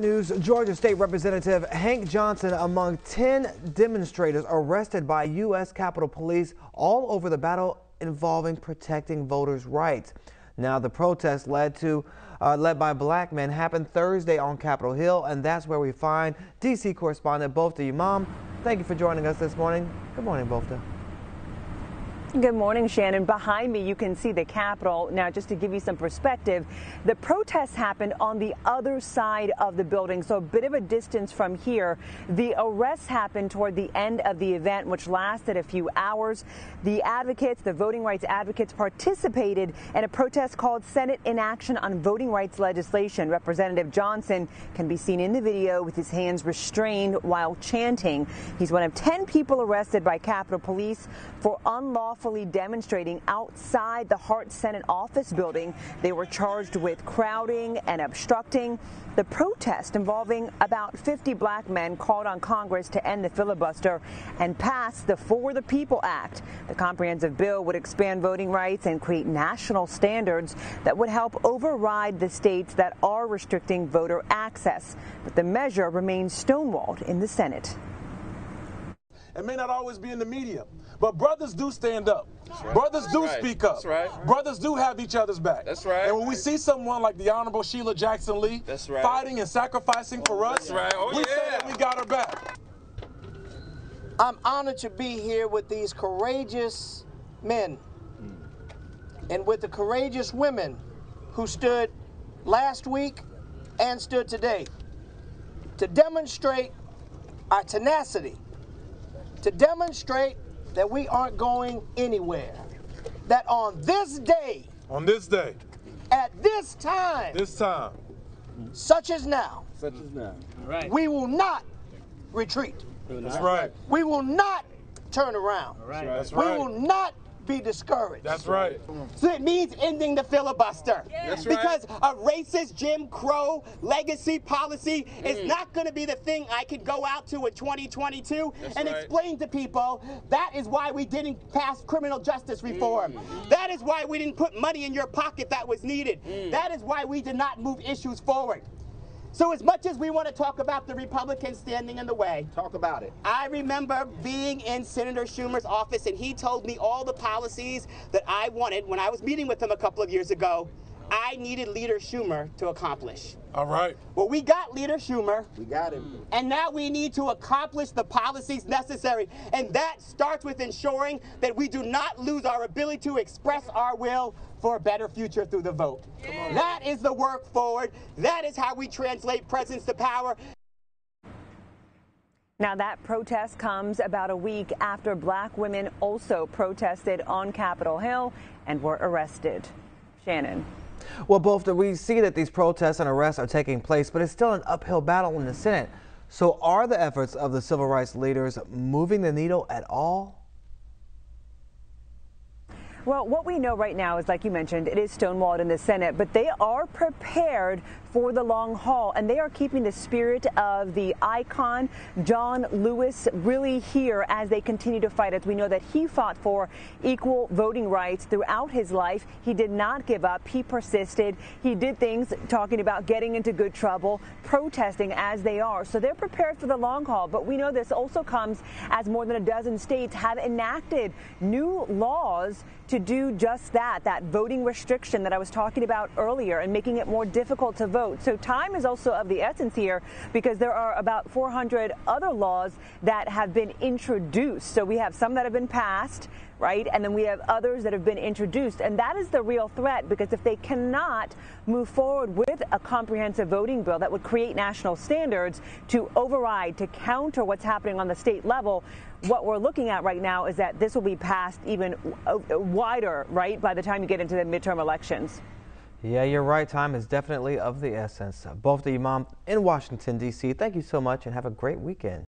News Georgia State Representative Hank Johnson among 10 demonstrators arrested by U.S. Capitol Police all over the battle involving protecting voters' rights. Now the protest led to uh, led by black men happened Thursday on Capitol Hill and that's where we find D.C. correspondent Bofta Yimam. Thank you for joining us this morning. Good morning, Bofta. Good morning, Shannon. Behind me, you can see the Capitol. Now, just to give you some perspective, the protests happened on the other side of the building, so a bit of a distance from here. The arrests happened toward the end of the event, which lasted a few hours. The advocates, the voting rights advocates, participated in a protest called Senate in Action on Voting Rights Legislation. Representative Johnson can be seen in the video with his hands restrained while chanting. He's one of 10 people arrested by Capitol Police for unlawful demonstrating outside the Hart Senate office building. They were charged with crowding and obstructing. The protest involving about 50 black men called on Congress to end the filibuster and pass the For the People Act. The comprehensive bill would expand voting rights and create national standards that would help override the states that are restricting voter access. But the measure remains stonewalled in the Senate. It may not always be in the media, but brothers do stand up. Right. Brothers do right. speak up. Right. Brothers do have each other's back. That's right. And when we see someone like the Honorable Sheila Jackson Lee fighting and sacrificing oh, for us, oh, we yeah. say that we got her back. I'm honored to be here with these courageous men and with the courageous women who stood last week and stood today to demonstrate our tenacity to demonstrate that we aren't going anywhere. That on this day, on this day, at this time, this time, such as now, such as now, right. we will not retreat. That's right. We will not turn around. All right. That's right. We will not be discouraged. That's right. So it means ending the filibuster. Yeah. That's right. Because a racist Jim Crow legacy policy mm. is not going to be the thing I could go out to in 2022 That's and right. explain to people that is why we didn't pass criminal justice reform. Mm. That is why we didn't put money in your pocket that was needed. Mm. That is why we did not move issues forward. So as much as we want to talk about the Republicans standing in the way, talk about it. I remember being in Senator Schumer's office and he told me all the policies that I wanted when I was meeting with him a couple of years ago. I needed Leader Schumer to accomplish. All right. Well, we got Leader Schumer. We got him. And now we need to accomplish the policies necessary. And that starts with ensuring that we do not lose our ability to express our will for a better future through the vote. That is the work forward. That is how we translate presence to power. Now, that protest comes about a week after black women also protested on Capitol Hill and were arrested. Shannon. Well, both we see that these protests and arrests are taking place, but it's still an uphill battle in the Senate. So are the efforts of the civil rights leaders moving the needle at all? Well, what we know right now is, like you mentioned, it is stonewalled in the Senate, but they are prepared for the long haul, and they are keeping the spirit of the icon, John Lewis, really here as they continue to fight. As we know that he fought for equal voting rights throughout his life. He did not give up. He persisted. He did things talking about getting into good trouble, protesting as they are. So they're prepared for the long haul. But we know this also comes as more than a dozen states have enacted new laws to do just that, that voting restriction that I was talking about earlier and making it more difficult to vote. So time is also of the essence here because there are about 400 other laws that have been introduced. So we have some that have been passed, right? And then we have others that have been introduced. And that is the real threat because if they cannot move forward with a comprehensive voting bill that would create national standards to override, to counter what's happening on the state level, what we're looking at right now is that this will be passed even wider, right, by the time you get into the midterm elections. Yeah, you're right. Time is definitely of the essence. Bofta Yimam in Washington, D.C. Thank you so much and have a great weekend.